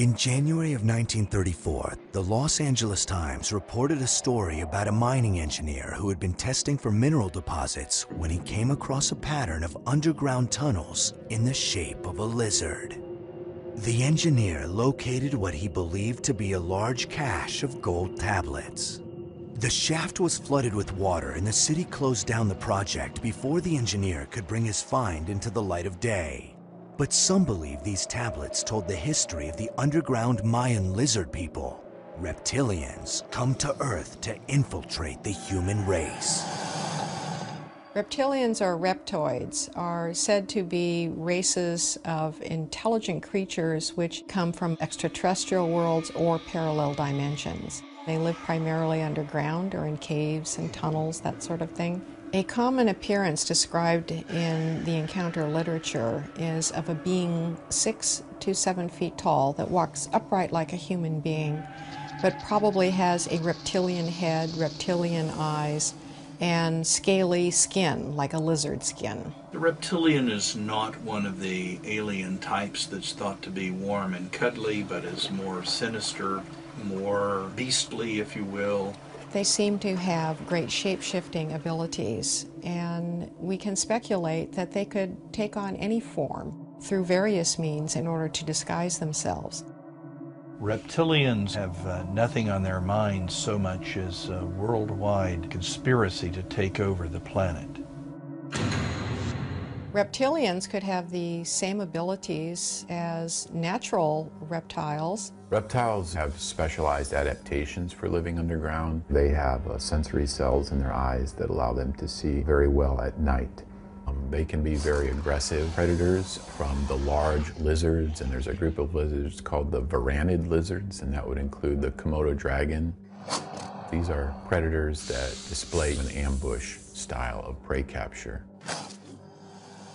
In January of 1934, the Los Angeles Times reported a story about a mining engineer who had been testing for mineral deposits when he came across a pattern of underground tunnels in the shape of a lizard. The engineer located what he believed to be a large cache of gold tablets. The shaft was flooded with water and the city closed down the project before the engineer could bring his find into the light of day. But some believe these tablets told the history of the underground Mayan lizard people. Reptilians come to Earth to infiltrate the human race. Reptilians or reptoids are said to be races of intelligent creatures which come from extraterrestrial worlds or parallel dimensions. They live primarily underground or in caves and tunnels, that sort of thing. A common appearance described in the encounter literature is of a being six to seven feet tall that walks upright like a human being, but probably has a reptilian head, reptilian eyes, and scaly skin like a lizard skin. The reptilian is not one of the alien types that's thought to be warm and cuddly, but is more sinister, more beastly, if you will. They seem to have great shape shifting abilities, and we can speculate that they could take on any form through various means in order to disguise themselves. Reptilians have uh, nothing on their minds so much as a worldwide conspiracy to take over the planet. Reptilians could have the same abilities as natural reptiles. Reptiles have specialized adaptations for living underground. They have uh, sensory cells in their eyes that allow them to see very well at night. Um, they can be very aggressive predators from the large lizards, and there's a group of lizards called the varanid lizards, and that would include the Komodo dragon. These are predators that display an ambush style of prey capture.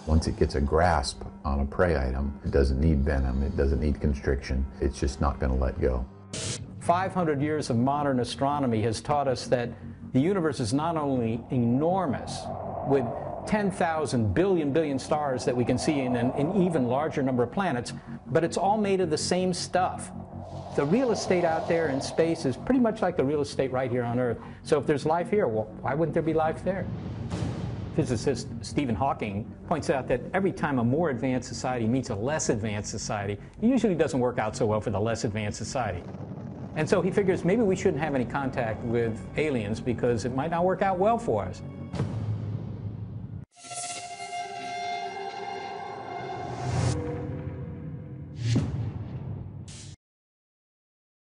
Once it gets a grasp on a prey item, it doesn't need venom, it doesn't need constriction, it's just not going to let go. 500 years of modern astronomy has taught us that the universe is not only enormous, with 10,000 billion billion stars that we can see in an, an even larger number of planets, but it's all made of the same stuff. The real estate out there in space is pretty much like the real estate right here on Earth. So if there's life here, well, why wouldn't there be life there? Physicist Stephen Hawking points out that every time a more advanced society meets a less advanced society, it usually doesn't work out so well for the less advanced society. And so he figures maybe we shouldn't have any contact with aliens because it might not work out well for us.